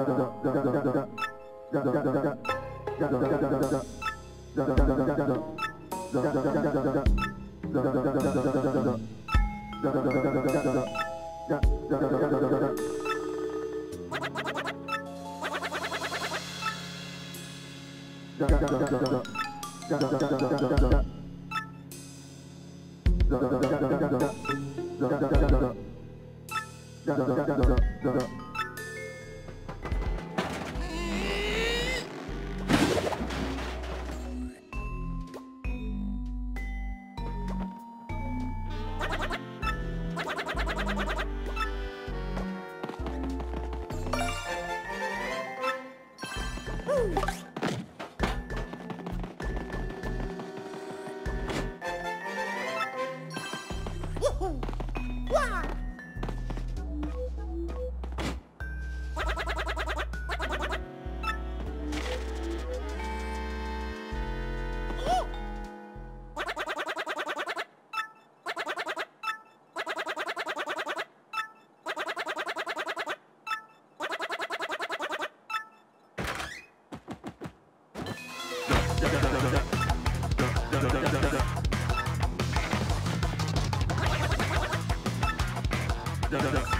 da da da da da Woo! da da da